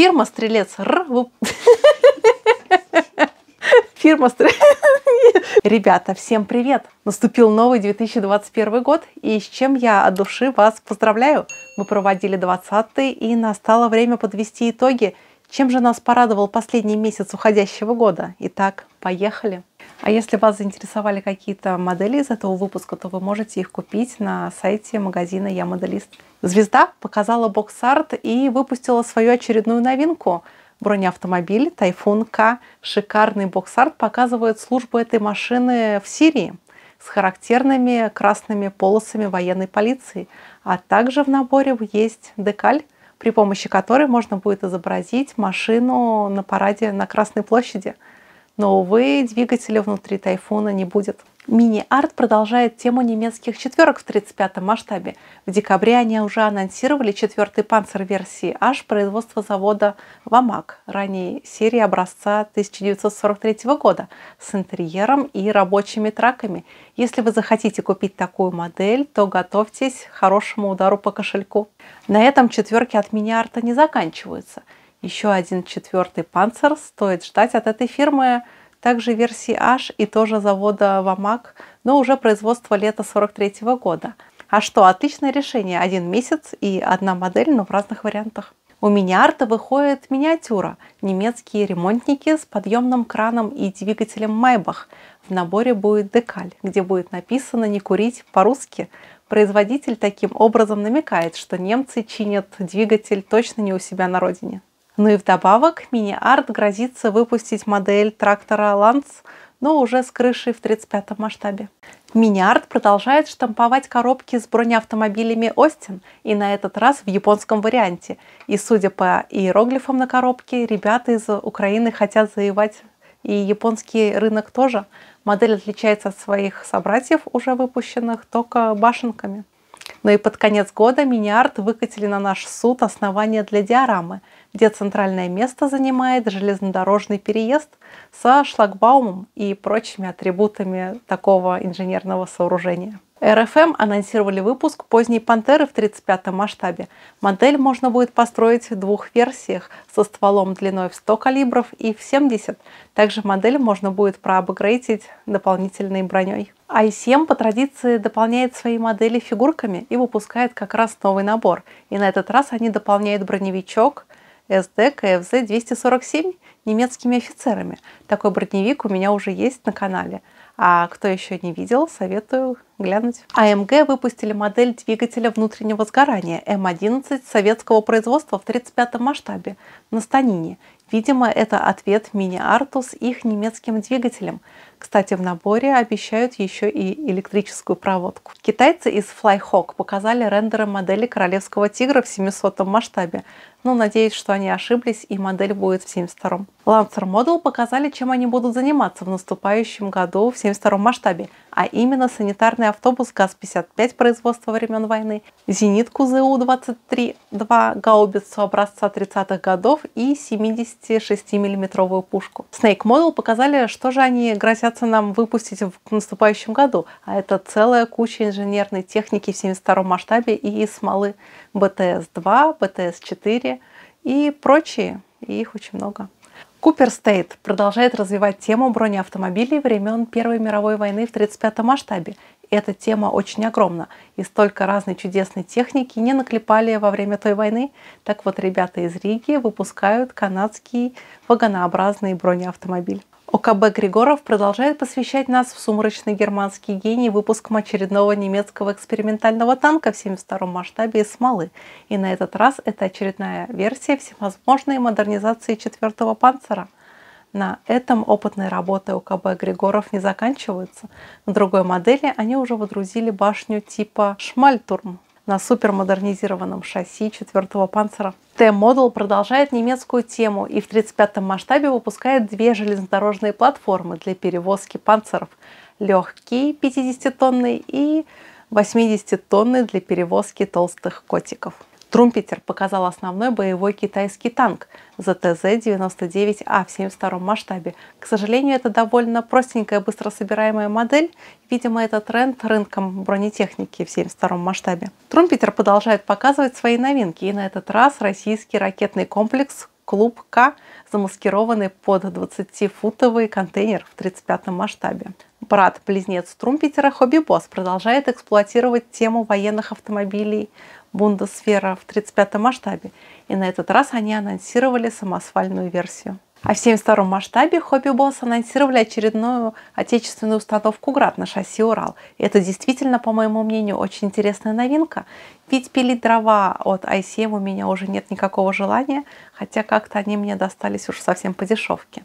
Фирма «Стрелец Р» Фирма «Стрелец...» Ребята, всем привет! Наступил новый 2021 год, и с чем я от души вас поздравляю. Мы проводили 20-й, и настало время подвести итоги. Чем же нас порадовал последний месяц уходящего года? Итак, поехали! А если вас заинтересовали какие-то модели из этого выпуска, то вы можете их купить на сайте магазина Я Моделист. Звезда показала бокс-арт и выпустила свою очередную новинку – бронеавтомобиль Тайфун К. Шикарный бокс-арт показывает службу этой машины в Сирии с характерными красными полосами военной полиции. А также в наборе есть декаль, при помощи которой можно будет изобразить машину на параде на Красной площади. Но, увы, двигателя внутри Тайфуна не будет. Мини-арт продолжает тему немецких четверок в 35-м масштабе. В декабре они уже анонсировали четвертый панцир версии H производства завода Вамак, ранее серии образца 1943 года, с интерьером и рабочими траками. Если вы захотите купить такую модель, то готовьтесь к хорошему удару по кошельку. На этом четверки от мини-арта не заканчиваются. Еще один четвертый панцир стоит ждать от этой фирмы – также версии H и тоже завода Вамак, но уже производство лета 43 года. А что, отличное решение. Один месяц и одна модель, но в разных вариантах. У Миниарта выходит миниатюра. Немецкие ремонтники с подъемным краном и двигателем Майбах. В наборе будет декаль, где будет написано «не курить» по-русски. Производитель таким образом намекает, что немцы чинят двигатель точно не у себя на родине. Ну и вдобавок мини-арт грозится выпустить модель трактора Lance, но уже с крышей в 35 масштабе. Мини-арт продолжает штамповать коробки с бронеавтомобилями Остин, и на этот раз в японском варианте. И судя по иероглифам на коробке, ребята из Украины хотят завоевать и японский рынок тоже. Модель отличается от своих собратьев, уже выпущенных, только башенками. Ну и под конец года мини-арт выкатили на наш суд основания для диорамы – где центральное место занимает железнодорожный переезд со шлагбаумом и прочими атрибутами такого инженерного сооружения. РФМ анонсировали выпуск поздней «Пантеры» в 35-м масштабе. Модель можно будет построить в двух версиях со стволом длиной в 100 калибров и в 70. Также модель можно будет проапгрейдить дополнительной броней. i7 по традиции дополняет свои модели фигурками и выпускает как раз новый набор. И на этот раз они дополняют броневичок, Sd.Kfz. 247 немецкими офицерами. Такой броневик у меня уже есть на канале. А кто еще не видел, советую глянуть. AMG выпустили модель двигателя внутреннего сгорания М11 советского производства в 35 масштабе на станине. Видимо, это ответ MiniArt 'у с их немецким двигателем. Кстати, в наборе обещают еще и электрическую проводку. Китайцы из Flyhawk показали рендеры модели королевского тигра в 700 масштабе. Но надеюсь, что они ошиблись и модель будет в 72-м. Lancer Model показали, чем они будут заниматься в наступающем году в 72-м масштабе, а именно санитарный автобус ГАЗ-55 производства времен войны, зенитку ЗУ-23-2, гаубицу образца 30-х годов и 70 56-миллиметровую пушку. Snake Model показали, что же они грозятся нам выпустить в наступающем году, а это целая куча инженерной техники в 72 масштабе и смолы БТС-2, БТС-4 и прочие, и их очень много. Купер Стейт продолжает развивать тему бронеавтомобилей времен Первой мировой войны в 35 масштабе эта тема очень огромна, и столько разной чудесной техники не наклепали во время той войны. Так вот, ребята из Риги выпускают канадский вагонообразный бронеавтомобиль. ОКБ Григоров продолжает посвящать нас в сумрачный германский гений выпуском очередного немецкого экспериментального танка в 72 масштабе из смолы. И на этот раз это очередная версия всевозможной модернизации 4-го панцера. На этом опытные работы ОКБ Григоров не заканчиваются. На другой модели они уже водрузили башню типа Шмальтурм на супермодернизированном шасси 4-го панцера. Т-Model продолжает немецкую тему и в 35-м масштабе выпускает две железнодорожные платформы для перевозки панцеров. Легкий 50-тонный и 80-тонный для перевозки толстых котиков. Трумпетер показал основной боевой китайский танк ЗТЗ-99А в 72 масштабе. К сожалению, это довольно простенькая, быстрособираемая модель. Видимо, это тренд рынком бронетехники в 72 масштабе. Трумпетер продолжает показывать свои новинки, и на этот раз российский ракетный комплекс клуб К, замаскированный под 20-футовый контейнер в 35 масштабе. Брат-близнец Трумпетера Хобби Босс продолжает эксплуатировать тему военных автомобилей Бундесфера в 35 масштабе, и на этот раз они анонсировали самосвальную версию. А в 72 масштабе Хобби Босс анонсировали очередную отечественную установку «Град» на шасси «Урал». И это действительно, по моему мнению, очень интересная новинка. Ведь пилить дрова от ICM у меня уже нет никакого желания, хотя как-то они мне достались уж совсем по дешевке.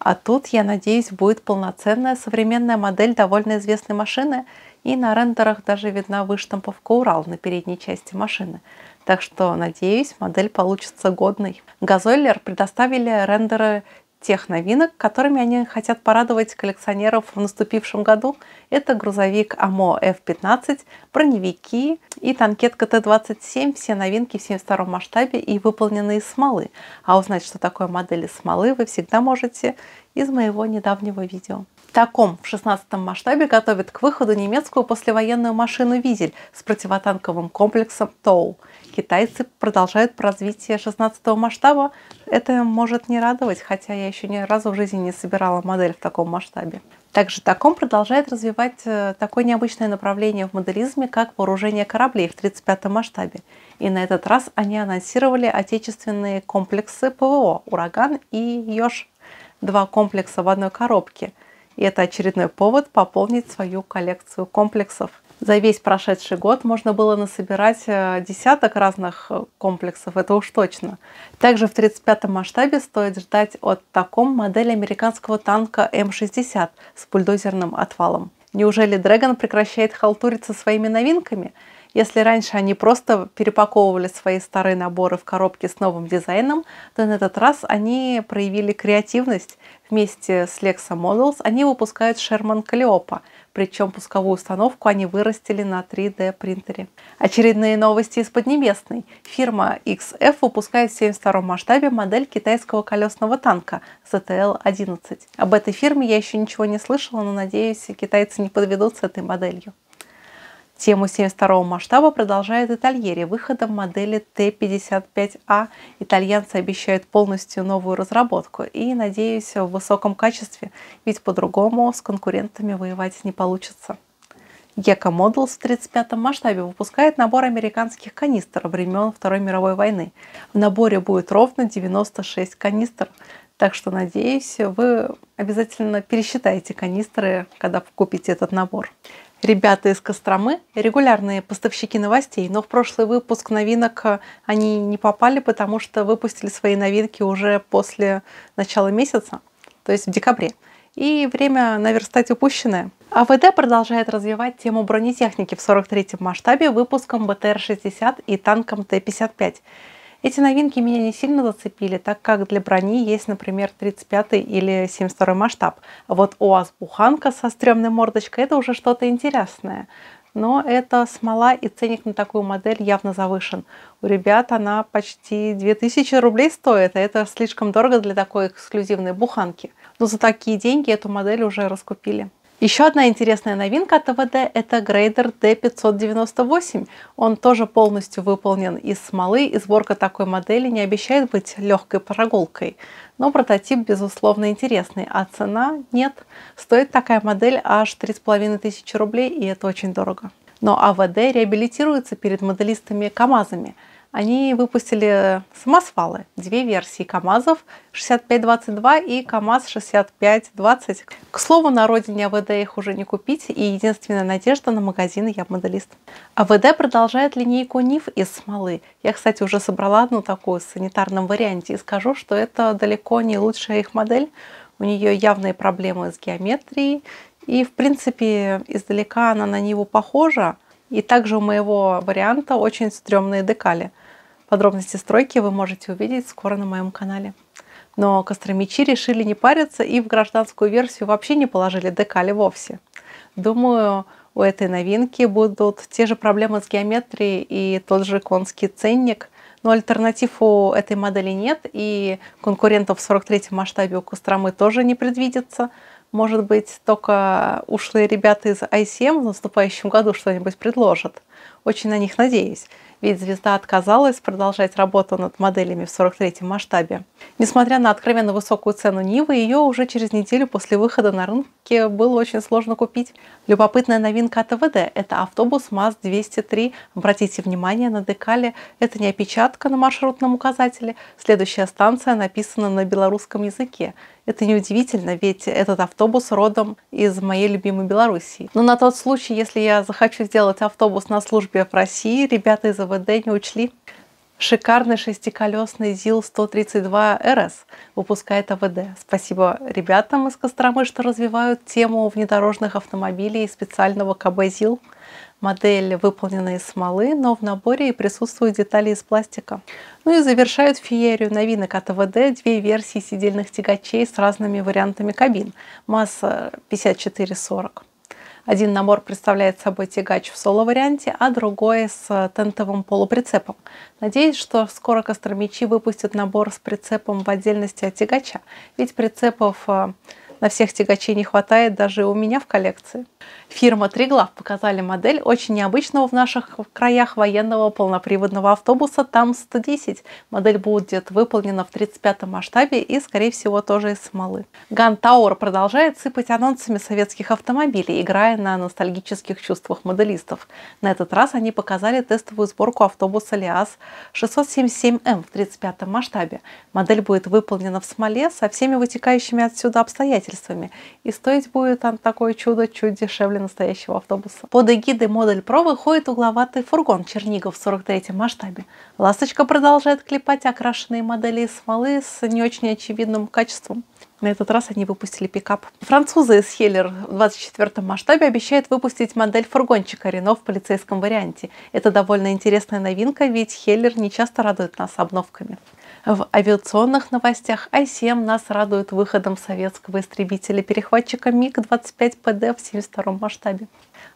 А тут, я надеюсь, будет полноценная современная модель довольно известной машины, и на рендерах даже видна выштамповка «Урал» на передней части машины. Так что, надеюсь, модель получится годной. Газойлер предоставили рендеры тех новинок, которыми они хотят порадовать коллекционеров в наступившем году. Это грузовик АМО F-15, броневики и танкетка Т-27. Все новинки в 72 масштабе и выполнены из смолы. А узнать, что такое модель из смолы, вы всегда можете из моего недавнего видео. В таком в 16 масштабе готовят к выходу немецкую послевоенную машину «Визель» с противотанковым комплексом ТОУ китайцы продолжают развитие 16 масштаба. Это может не радовать, хотя я еще ни разу в жизни не собирала модель в таком масштабе. Также Таком продолжает развивать э, такое необычное направление в моделизме, как вооружение кораблей в 35 масштабе. И на этот раз они анонсировали отечественные комплексы ПВО «Ураган» и «Ёж». Два комплекса в одной коробке. И это очередной повод пополнить свою коллекцию комплексов. За весь прошедший год можно было насобирать э, десяток разных э, комплексов, это уж точно. Также в 35-м масштабе стоит ждать от таком модели американского танка М-60 с бульдозерным отвалом. Неужели Dragon прекращает халтуриться своими новинками? Если раньше они просто перепаковывали свои старые наборы в коробки с новым дизайном, то на этот раз они проявили креативность. Вместе с Lexa Models они выпускают Sherman Calliope – причем пусковую установку они вырастили на 3D принтере. Очередные новости из Поднебесной. Фирма XF выпускает в 72 масштабе модель китайского колесного танка ZTL-11. Об этой фирме я еще ничего не слышала, но надеюсь, китайцы не подведут с этой моделью. Тему 72 масштаба продолжает Итальери выходом модели Т-55А. Итальянцы обещают полностью новую разработку и, надеюсь, в высоком качестве, ведь по-другому с конкурентами воевать не получится. Gecko Models в 35 масштабе выпускает набор американских канистр времен Второй мировой войны. В наборе будет ровно 96 канистр, так что, надеюсь, вы обязательно пересчитаете канистры, когда купите этот набор ребята из Костромы, регулярные поставщики новостей, но в прошлый выпуск новинок э, они не попали, потому что выпустили свои новинки уже после начала месяца, то есть в декабре. И время наверстать упущенное. АВД продолжает развивать тему бронетехники в 43-м масштабе выпуском БТР-60 и танком Т-55. Эти новинки меня не сильно зацепили, так как для брони есть, например, 35 или 72 масштаб. А вот УАЗ-буханка со стрёмной мордочкой – это уже что-то интересное. Но это смола и ценник на такую модель явно завышен. У ребят она почти 2000 рублей стоит, а это слишком дорого для такой эксклюзивной буханки. Но за такие деньги эту модель уже раскупили. Еще одна интересная новинка от ТВД – это грейдер D598. Он тоже полностью выполнен из смолы, и сборка такой модели не обещает быть легкой прогулкой. Но прототип, безусловно, интересный, а цена нет. Стоит такая модель аж 3500 рублей, и это очень дорого. Но АВД реабилитируется перед моделистами КАМАЗами – они выпустили самосвалы, две версии КАМАЗов 6522 и КАМАЗ 6520. К слову, на родине АВД их уже не купить, и единственная надежда на магазины Я моделист. АВД продолжает линейку НИФ из смолы. Я, кстати, уже собрала одну такую в санитарном варианте и скажу, что это далеко не лучшая их модель. У нее явные проблемы с геометрией, и, в принципе, издалека она на Ниву похожа, и также у моего варианта очень стрёмные декали. Подробности стройки вы можете увидеть скоро на моем канале. Но костромичи решили не париться и в гражданскую версию вообще не положили декали вовсе. Думаю, у этой новинки будут те же проблемы с геометрией и тот же конский ценник, но альтернатив у этой модели нет, и конкурентов в 43 масштабе у Костромы тоже не предвидится. Может быть, только ушлые ребята из ICM в наступающем году что-нибудь предложат – Очень на них надеюсь ведь звезда отказалась продолжать работу над моделями в 43-м масштабе. Несмотря на откровенно высокую цену Нивы, ее уже через неделю после выхода на рынке было очень сложно купить. Любопытная новинка от ТВД – это автобус МАЗ-203. Обратите внимание на декале, это не опечатка на маршрутном указателе. Следующая станция написана на белорусском языке. Это неудивительно, ведь этот автобус родом из моей любимой Белоруссии. Но на тот случай, если я захочу сделать автобус на службе в России, ребята из АВД не учли. Шикарный шестиколесный ЗИЛ-132 РС выпускает АВД. Спасибо ребятам из Костромы, что развивают тему внедорожных автомобилей и специального КБ ЗИЛ. Модель выполнена из смолы, но в наборе и присутствуют детали из пластика. Ну и завершают феерию новинок от АВД две версии сидельных тягачей с разными вариантами кабин. Масса 5440. Один набор представляет собой тягач в соло-варианте, а другой с тентовым полуприцепом. Надеюсь, что скоро Костромичи выпустят набор с прицепом в отдельности от тягача, ведь прицепов э, на всех тягачей не хватает даже у меня в коллекции. Фирма Триглав показали модель очень необычного в наших краях военного полноприводного автобуса ТАМ-110. Модель будет выполнена в 35 масштабе и, скорее всего, тоже из смолы. Ган Тауэр продолжает сыпать анонсами советских автомобилей, играя на ностальгических чувствах моделистов. На этот раз они показали тестовую сборку автобуса ЛиАЗ 677М в 35 масштабе. Модель будет выполнена в смоле со всеми вытекающими отсюда обстоятельствами. И стоить будет он такое чудо чуть дешевле настоящего автобуса. Под эгидой Модель Про выходит угловатый фургон Чернигов в 43 масштабе. Ласточка продолжает клепать окрашенные модели из смолы с не очень очевидным качеством. На этот раз они выпустили пикап. Французы из Хеллер в 24 масштабе обещают выпустить модель фургончика Рено в полицейском варианте. Это довольно интересная новинка, ведь Хеллер не часто радует нас обновками. В авиационных новостях ICM нас радует выходом советского истребителя-перехватчика МиГ-25ПД в 72 масштабе.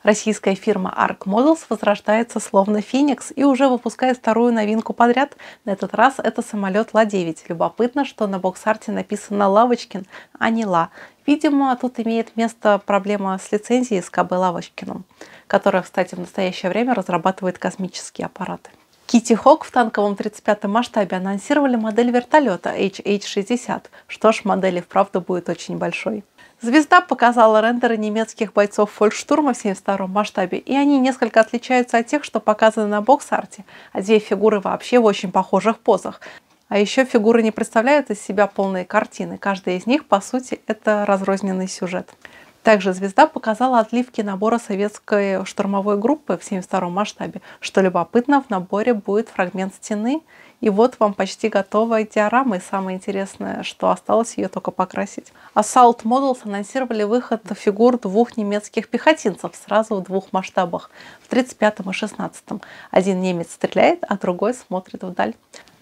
Российская фирма Arc Models возрождается словно Феникс и уже выпускает вторую новинку подряд. На этот раз это самолет Ла-9. Любопытно, что на боксарте написано Лавочкин, а не Ла. Видимо, тут имеет место проблема с лицензией с КБ Лавочкиным, которая, кстати, в настоящее время разрабатывает космические аппараты. Кити Хок в танковом 35 масштабе анонсировали модель вертолета HH-60. Что ж, модель и вправду будет очень большой. Звезда показала рендеры немецких бойцов фолькштурма в 72 масштабе, и они несколько отличаются от тех, что показаны на бокс-арте, а две фигуры вообще в очень похожих позах. А еще фигуры не представляют из себя полные картины. Каждая из них, по сути, это разрозненный сюжет. Также «Звезда» показала отливки набора советской штурмовой группы в 72 масштабе. Что любопытно, в наборе будет фрагмент стены, и вот вам почти готовая диорама, и самое интересное, что осталось ее только покрасить. Assault Models анонсировали выход фигур двух немецких пехотинцев сразу в двух масштабах, в 35 и 16. Один немец стреляет, а другой смотрит вдаль.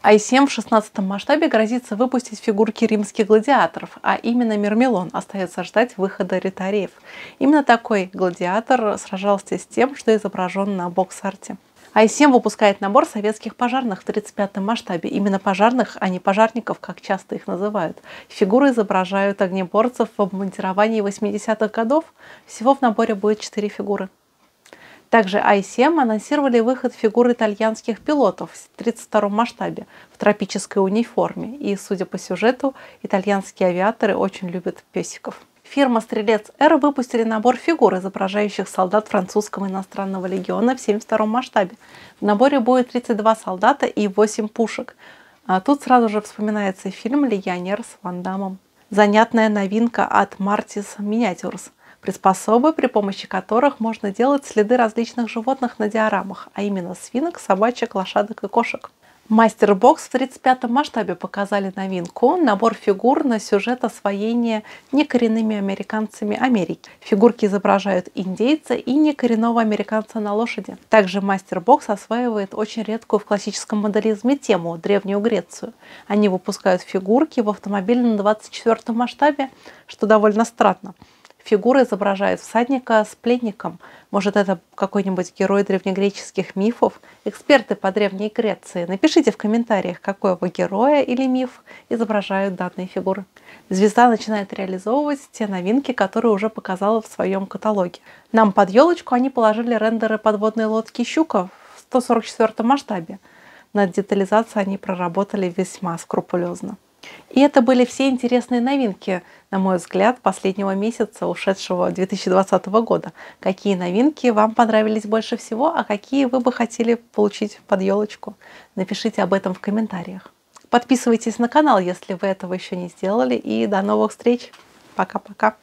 ICM в 16 масштабе грозится выпустить фигурки римских гладиаторов, а именно Мермелон остается ждать выхода ритариев. Именно такой гладиатор сражался с тем, что изображен на бокс-арте. ICM выпускает набор советских пожарных в 35 масштабе. Именно пожарных, а не пожарников, как часто их называют. Фигуры изображают огнеборцев в обмундировании 80-х годов. Всего в наборе будет 4 фигуры. Также ICM анонсировали выход фигур итальянских пилотов в 32 масштабе в тропической униформе. И, судя по сюжету, итальянские авиаторы очень любят песиков. Фирма «Стрелец Р» выпустили набор фигур, изображающих солдат французского иностранного легиона в 72 масштабе. В наборе будет 32 солдата и 8 пушек. А тут сразу же вспоминается фильм «Легионер» с Ван Дамом. Занятная новинка от Martis Miniatures – приспособы, при помощи которых можно делать следы различных животных на диорамах, а именно свинок, собачек, лошадок и кошек. Мастер Бокс в 35 масштабе показали новинку – набор фигур на сюжет освоения некоренными американцами Америки. Фигурки изображают индейца и некоренного американца на лошади. Также Мастер Бокс осваивает очень редкую в классическом моделизме тему – Древнюю Грецию. Они выпускают фигурки в автомобиле на 24 масштабе, что довольно странно. Фигура изображает всадника с пленником. Может, это какой-нибудь герой древнегреческих мифов? Эксперты по Древней Греции, напишите в комментариях, какого героя или миф изображают данные фигуры. Звезда начинает реализовывать те новинки, которые уже показала в своем каталоге. Нам под елочку они положили рендеры подводной лодки «Щука» в 144 масштабе. Над детализацией они проработали весьма скрупулезно. И это были все интересные новинки, на мой взгляд, последнего месяца, ушедшего 2020 года. Какие новинки вам понравились больше всего, а какие вы бы хотели получить под елочку? Напишите об этом в комментариях. Подписывайтесь на канал, если вы этого еще не сделали. И до новых встреч. Пока-пока.